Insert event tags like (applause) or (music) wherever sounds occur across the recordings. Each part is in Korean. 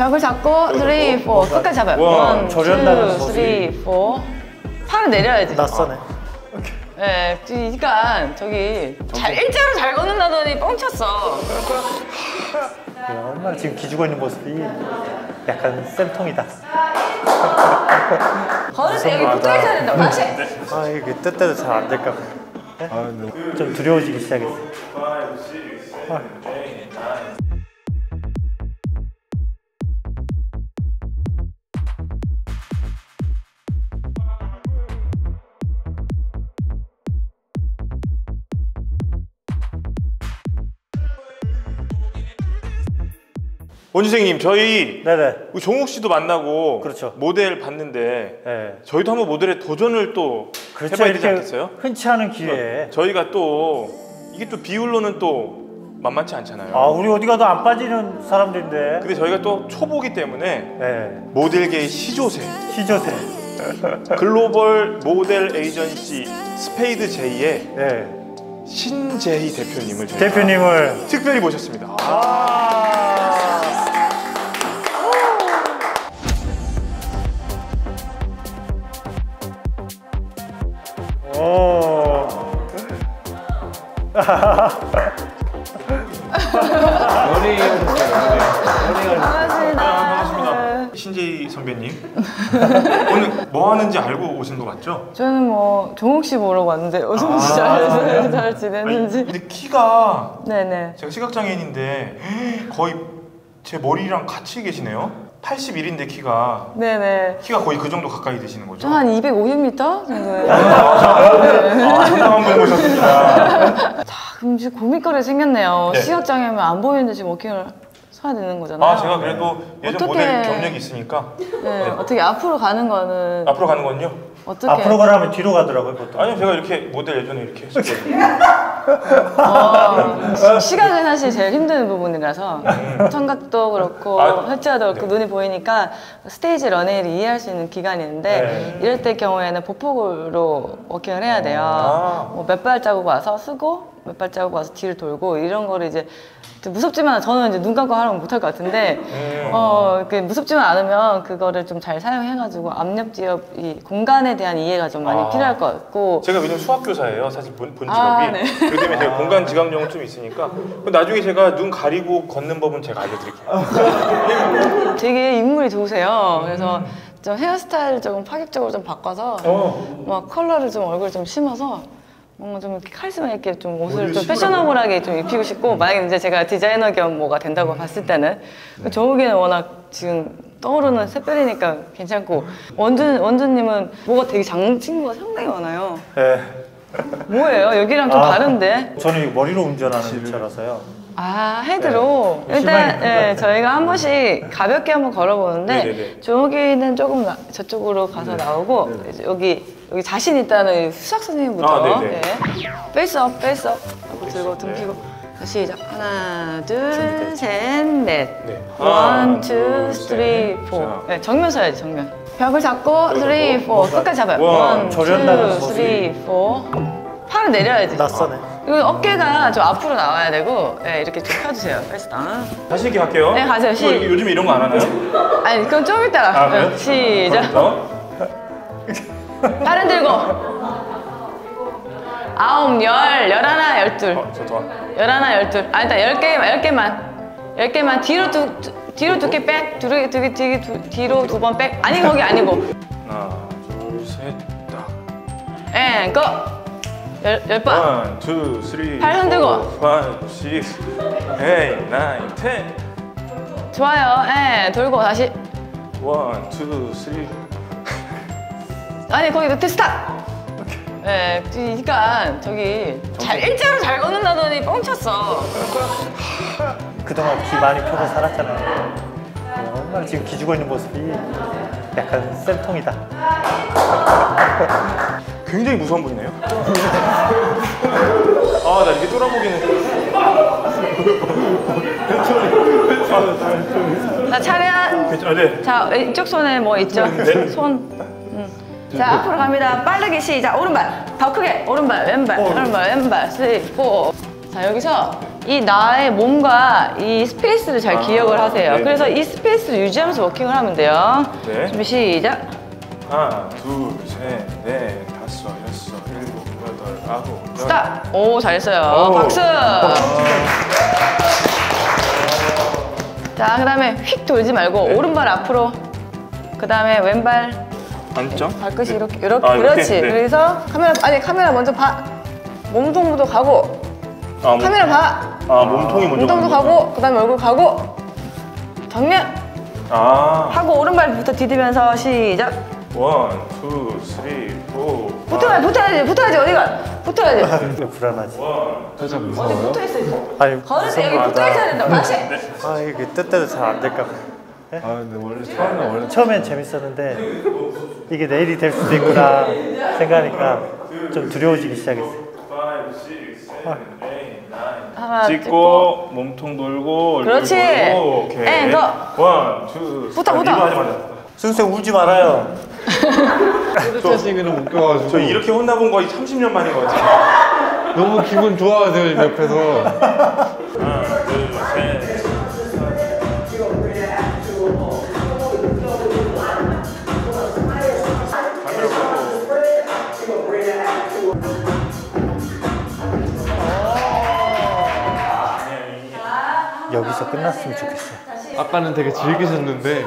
벽을 잡고 3, 4 끝까지 잡아요. 와, 1, 2, 절연다는 3, 소리. 4 팔을 내려야지. 낯서네. 네, 그러니까 저기 잘 일자로 잘 걷는다더니 뻥쳤어. 야, 얼마나 지금 기죽어 있는 모습이 약간 쌤통이다. 걸을 때 여기 붙어 있어야 된다. 그렇지? 아, 이게 뜻대로 잘 안 될까 봐. 네? 좀 두려워지기 시작했어. 아. 원주생님 저희 네네. 종욱 씨도 만나고 그렇죠. 모델 봤는데 네. 저희도 한번 모델에 도전을 또 그렇죠. 해봐야 되지 않겠어요? 흔치 않은 기회에. 저희가 또 이게 또 비율로는 또 만만치 않잖아요. 아, 우리 어디 가도 안 빠지는 사람들인데. 근데 저희가 또 초보기 때문에 네. 모델계의 시조새 시조새. 글로벌 모델 에이전시 스페이드 제이의 네. 신재희 대표님을 저희가 대표님을. 특별히 모셨습니다. 아. 신재희 선배님 (laughs) 오늘 뭐 하는지 알고 오신 거 맞죠? 저는 뭐 종욱 씨 보러 왔는데 어서 잘, 잘 지냈는지. 아니, 근데 키가 네네. 제가 시각장애인인데 거의 제 머리랑 같이 계시네요. 81인데 키가 네네. 키가 거의 그 정도 가까이 되시는 거죠? 저한 250m 정도예요. 아, 상당 지금 고민거리 생겼네요. 네. 시각장애면 안 보이는데 지금 워킹을 서야 되는 거잖아요. 아 제가 그래도 예전 어떻게- 모델 경력이 있으니까 네, 어떻게 앞으로 가는 거는 앞으로 가는 건요? 어떻게? 앞으로 가라면 뒤로 가더라고요, 보통. 아니요 제가 이렇게 모델 예전에 이렇게 했었거든요. 어, 시각은 사실 제일 힘든 부분이라서 청각도 그렇고 음. 아, 혈자도 그렇고 눈이 보이니까 스테이지 런웨이를 이해할 수 있는 기간이 있는데 네. 이럴 때 경우에는 보폭으로 워킹을 해야 돼요. 아. 뭐 몇 발자국 와서 쓰고 몇 발자국 와서 뒤를 돌고 이런 거를 이제 좀 무섭지만 저는 이제 눈 감고 하라면 못할 것 같은데 음. 어, 그 무섭지만 않으면 그거를 좀 잘 사용해가지고 압력 지역 이 공간에 대한 이해가 좀 많이 아. 필요할 것 같고 제가 왜냐면 수학교사예요 사실 본, 본 직업이 아, 네. 그렇기 때문에 제가 공간 지각력은 좀 있으니까 나중에 제가 눈 가리고 걷는 법은 제가 알려드릴게요 (laughs) 되게 인물이 좋으세요. 그래서 좀 헤어스타일 조금 파격적으로 좀 바꿔서 어. 막 컬러를 좀 얼굴 좀 심어서 뭔가 좀 이렇게 카리스마 있게 좀 옷을 어디를 좀? 패셔너블하게 좀 입히고 싶고 만약에 이제 제가 디자이너 겸 뭐가 된다고 봤을 때는 정욱이는 워낙 지금 떠오르는 샛별이니까 괜찮고 원준 원준님은 뭐가 되게 장친구가 상당히 많아요. 네. 뭐예요? 여기랑 좀 아, 다른데? 저는 머리로 운전하는 차라서요. 아 헤드로 네. 일단. 예, 저희가 한 번씩 가볍게 한번 걸어보는데 네네네. 종욱이는 조금 나- 저쪽으로 가서 나오고 여기 여기 자신 있다는 수학 선생님부터 아. 예. 페이스업 페이스업 하고 들고 등 피고 자, 시작 하나 둘셋넷 네. 원, 투, 둘, 쓰리, 셋. 포. 자. 네, 정면 서야지, 정면. 벽을 잡고, 쓰리, 포. 끝까지 잡아요. 원, 투. 쓰리, 포. 팔을 내려야지. 낯서네. 그리고 어깨가 좀 앞으로 나와야 되고, 네, 이렇게 좀 펴주세요. 페스다. 다시 이렇게 할게요 네, 가세요. 시- 뭐, 요즘 이런 거 안 하나요? 아니, 그럼 좀 이따가. 아? 네, 시작. (laughs) 어? 팔은 들고. 아홉, 열, 열하나, 열둘. 어, 저 더. 열하나, 열둘. 아, 일단 열 개만, 열 개만. 열 개만. 뒤로 두, 두- 뒤로 두 개 back. 뒤로, 두 개, 뒤, 두, 뒤로 두 번 back. 아니, 거기 아니고. 하나 둘 셋 딱 and, go! 열, 열 번. one, two, three, 팔 흔들고. four, five, six, eight, nine, ten. 좋아요. 예, 돌고 다시. one, two, three. 아니, 거기 밑에 stop! 예, 그러니까 저기 잘 일자로 잘 걷는다더니 뻥쳤어. 그동안 기 많이 펴고 살았잖아요. 얼마나 지금 기죽어 있는 모습이 약간 쌤통이다. (laughs) 굉장히 무서운 분이네요. (laughs) 아, 나 이게 쫄아보기는. 자, 차례. 괜찮아, 네. 자, 왼쪽 손에 뭐 있죠? 손. 음. 자, 앞으로 갑니다. 빠르게 시작. 오른발. 더 크게. 오른발, 왼발, 오른발, 왼발. three, four. 자, 여기서 이 나의 몸과 이 space를 잘 기억을 하세요. 네. 그래서 이 space를 유지하면서 워킹을 하면 돼요. 네. 준비 시작. 하나, 둘, 셋, 넷, 다섯, 여섯, 일곱, 여덟, 아홉, 열. stop. 오 잘했어요. 오. 박수. 자 그 다음에 휙 돌지 말고 네. 오른발 앞으로. 그 다음에 왼발 안정? 발끝이 이렇게 이렇게 아? 그렇지. 네. 그래서 카메라 아니 카메라 먼저 봐. 몸통부터 가고 아, 몸- 카메라 봐. 아 몸통이 먼저 몸통도. 가고 그다음에 얼굴 가고 정면 아, 하고 오른발부터 디디면서 시작. 원, two, three, four. 붙어야 붙어야지 붙어야지 어디가 붙어야지. (laughs) 왜 불안하지? 살짝 어디 무서워요? 붙어 있어. 아니 걸을 때 여기 붙어 있어야 된다. 다시. 아 이게 뜻대로 잘 안 될까 봐. 아 근데 원래 처음에 원래 처음엔 재밌었는데 이게 내 일이 될 수도 있구나 생각하니까 좀 두려워지기 시작했어요. 하나 찍고. 찍고 몸통 돌고 그렇지. 돌고 오케이 and 더. one, two 붙어, 아, 붙어. 승생 울지 말아요. 타시기는 못 껴가지고 저 이렇게 혼나본 거 30년 만인 것 같아요 너무 기분 좋아하세요 이 옆에서 하 여기서 끝났으면 좋겠어요. 아까는 되게 즐기셨는데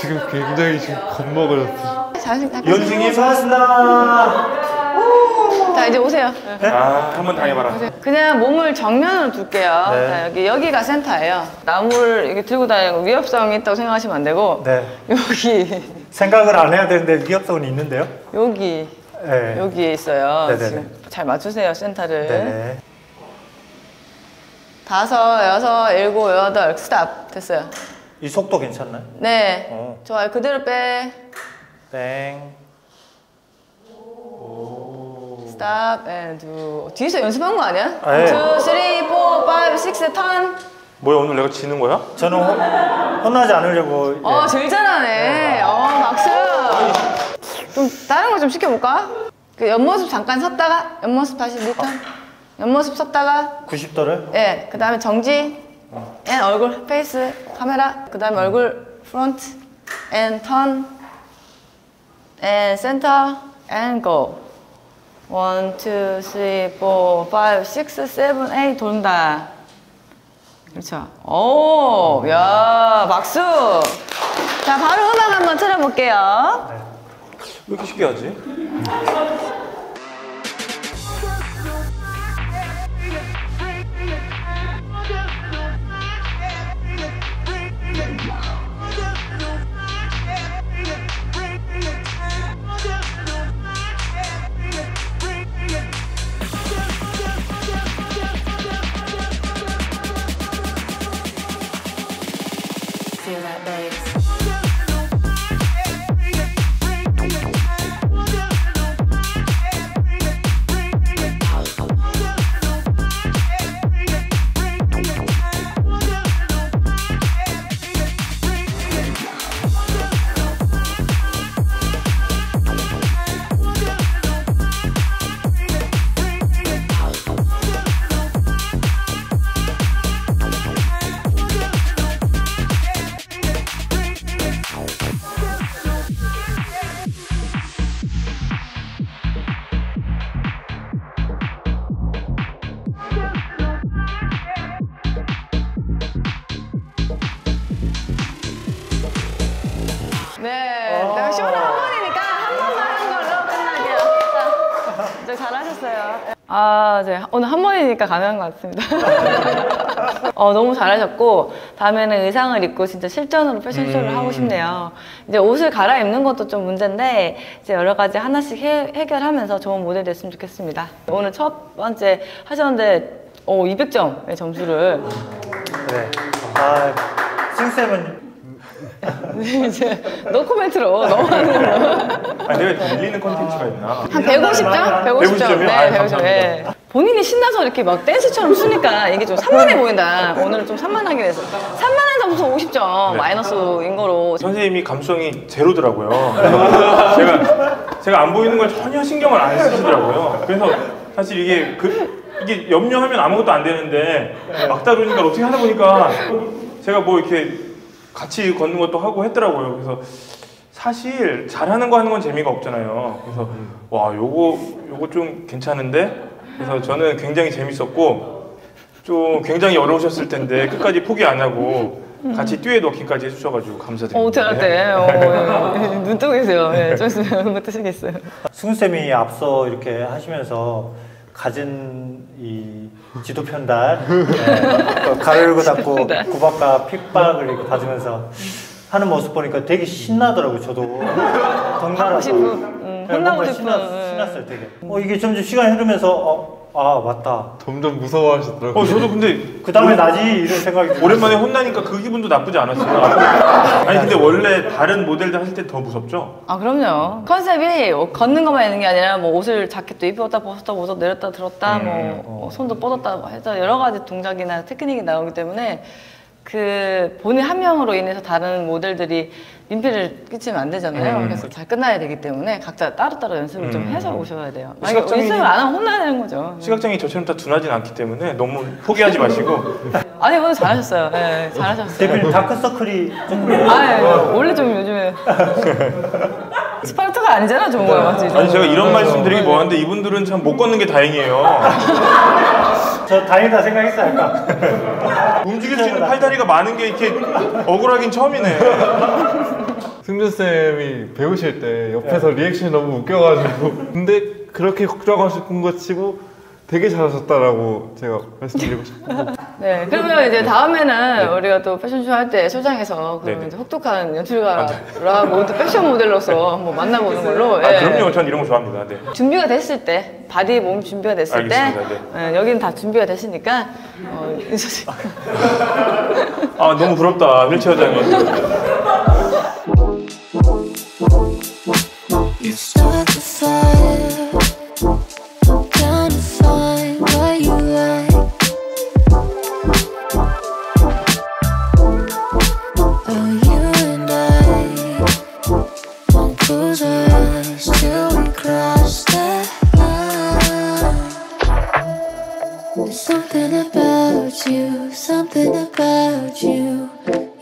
지금 굉장히 지금 겁먹으셨어요 자신 연승이 수고하셨습니다. 자 이제 오세요. 아 한번 당해봐라 그냥 몸을 정면으로 둘게요. 네. 자, 여기 여기가 센터예요. 나무를 이렇게 들고 다니고 위협성이 있다고 생각하시면 안 되고 네. 여기 생각을 안 해야 되는데 위협성은 있는데요. 여기 네. 여기에 있어요. 네네네. 지금 잘 맞추세요 센터를. 네네. 다섯, 여섯, 일곱, 여덟, stop 됐어요. 이 속도 괜찮나요? 네, 어. 좋아요. 그대로 빼. 땡. Stop and do. 뒤에서 연습한 거 아니야? 아, 예. Two, three, four, five, six, turn. 뭐야 오늘 내가 지는 거야? 저는 혼, 혼나지 않으려고. 어, 예. 제일 잘하네. 어, 박수. 좀 다른 거 좀 시켜볼까? 그 옆모습 잠깐 섰다가 옆모습 다시 리턴. 옆모습 섰다가 90도를? 예, 그 다음에 정지, and 얼굴, face, 카메라, 그 다음에 얼굴, front, and turn, and center, and go. One, two, three, four, five, six, seven, eight 돈다. 그렇죠. 오, 야, 박수. 자, 바로 음악 한번 틀어볼게요. 왜 이렇게 쉽게 하지? 아, 네. 오늘 한 번이니까 가능한 것 같습니다. (laughs) 어, 너무 잘하셨고, 다음에는 의상을 입고 진짜 실전으로 패션쇼를 하고 싶네요. 이제 옷을 갈아입는 것도 좀 문제인데, 이제 여러 가지 하나씩 해, 해결하면서 좋은 모델이 됐으면 좋겠습니다. 오늘 첫 번째 하셨는데, 오, 200점의 점수를. 네. 아, 승쌤은 (laughs) 이제 노코멘트로 넘어가는 걸로. 아 내가 밀리는 컨텐츠가 있나? 한 150점? 150점. 150 점이요? 네, 아유, 150점. 감사합니다. 네. 본인이 신나서 이렇게 막 댄스처럼 추니까 이게 좀 산만해 보인다. 오늘은 좀 산만하게 돼서. 산만한 점수 50점 네. 마이너스인 거로. 선생님이 감수성이 제로더라고요. 제가 제가 안 보이는 걸 전혀 신경을 안 쓰시더라고요. 그래서 사실 이게 그 이게 염려하면 아무것도 안 되는데 막 다루니까 어떻게 하다 보니까 제가 뭐 이렇게 같이 걷는 것도 하고 했더라고요. 그래서 사실 잘하는 거 하는 건 재미가 없잖아요. 그래서 와 요거 요거 좀 괜찮은데 그래서 저는 굉장히 재밌었고 좀 굉장히 어려우셨을 텐데 끝까지 포기 안 하고 같이 듀엣 워킹까지 해주셔가지고 감사드립니다. 어, 어떡할 때. 어, 예. 눈 뜨고 계세요. 예, 좀 있으면 (laughs) 못 뜨시겠어요. 승우 쌤이 앞서 이렇게 하시면서 가진 이 지도 편달, 네, 가르고 닫고 구박과 핍박을 이렇게 받으면서 하는 모습 보니까 되게 신나더라고요. 저도 덩달아서 싶은, 음, 네, 혼나고 뭔가 싶은, 신났, 예. 신났어요. 되게. 어 이게 점점 시간이 흐르면서 어, 아 맞다. 점점 무서워하시더라고요. 어 저도 근데 그 다음에 나지 이런 생각이 들어요. 오랜만에 혼나니까 그 기분도 나쁘지 않았어요. 아니 근데 원래 다른 모델들 하실 때 더 무섭죠? 아 그럼요. 컨셉이 뭐 걷는 것만 있는 게 아니라 뭐 옷을 자켓도 입었다 벗었다 벗었다 내렸다 들었다 음, 뭐, 뭐 손도 뻗었다 해서 여러 가지 동작이나 테크닉이 나오기 때문에 그 본인 한 명으로 인해서 다른 모델들이 민폐를 끼치면 안 되잖아요. 음. 그래서 잘 끝나야 되기 때문에 각자 따로따로 연습을 좀 음. 해서 오셔야 돼요. 만약에 시각장애인- 연습을 안 하면 혼나야 되는 거죠. 시각장애 저처럼 다 둔하진 않기 때문에 너무 포기하지 마시고 (laughs) 아니 오늘 잘하셨어요. 네, 잘하셨어요. 대표님 다크서클이 조금 아, 예, 원래 좀 요즘에 (laughs) 스파르타가 아니잖아, 종호가 맞지? 아니 제가 이런 말씀드리기 뭐한데 이분들은 참 못 걷는 게 다행이에요. (laughs) 저 다행이다 생각했어요 아까. 움직일 수 있는 팔다리가 많은 게 이렇게 억울하긴 처음이네. 승준 쌤이 배우실 때 옆에서 리액션이 너무 웃겨가지고 (laughs) 근데 그렇게 걱정하신 것 치고 되게 잘하셨다라고 제가 말씀드리고 싶고 (laughs) 네, 그러면 이제 다음에는 우리가 또 패션쇼 할 때 소장에서 그러면 네네. 이제 혹독한 연출가랑 모두 패션 모델로서 한번 만나보는 걸로. 아 예. 그럼요, 전 이런 거 좋아합니다. 네. 준비가 됐을 때, body 몸 준비가 됐을 알겠습니다, 때, 예, 여기는 다 준비가 됐으니까, 어. (laughs) 아 너무 부럽다, 휠체어장이.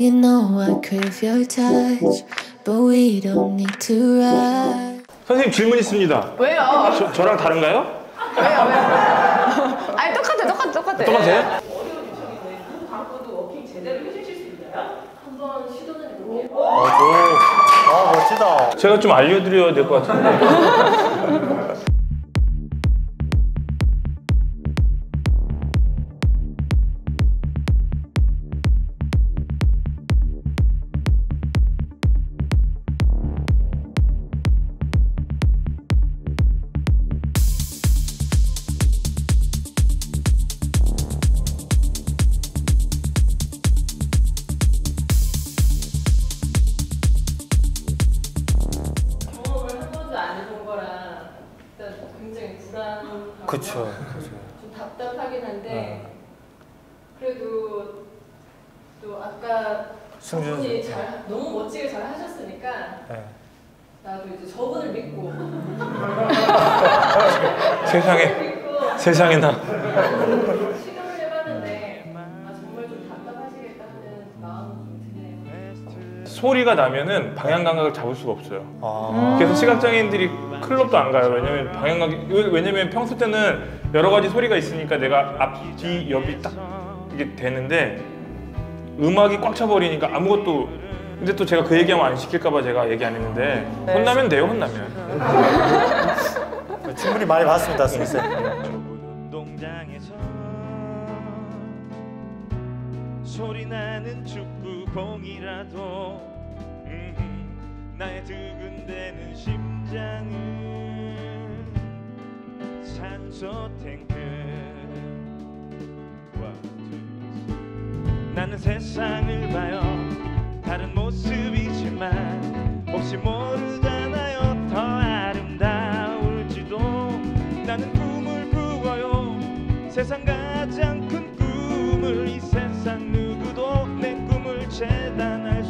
You know I crave your touch, but we don't need to ride. 선생님 질문 있습니다. 왜요? 저, 저랑 다른가요? 왜요? 왜요? 아니, 똑같아, 똑같아, 똑같아. 똑같아요? 아 멋지다. 제가 좀 알려드려야 될 것 같은데. (laughs) 답답하긴 한데 그래도 또 아까 승준 저분이 씨. 잘 너무 멋지게 잘 하셨으니까 네. 나도 이제 저분을 믿고 (laughs) 세상에, 세상에나. (laughs) 소리가 나면은 방향 감각을 잡을 수가 없어요. 아. 그래서 시각장애인들이 클럽도 안 가요. 왜냐면 방향 감각 왜냐면 평소 때는 여러 가지 소리가 있으니까 내가 앞, 뒤, 옆이 딱 이게 되는데 음악이 꽉 차버리니까 아무것도 근데 또 제가 그 얘기하면 안 시킬까봐 제가 얘기 안 했는데 네. 혼나면 돼요 혼나면 (laughs) 충분히 많이 봤습니다, 운동장에서 소리 나는 축구공이라도 음, 나의 두근대는 심장은 산소 탱크 One, two, 나는 세상을 봐요. 다른 모습이지만 혹시 모르잖아요. 더 아름다울지도. 나는 꿈을 꾸어요. 세상 가장 큰 꿈을 이 세상 누구도 내 꿈을 재단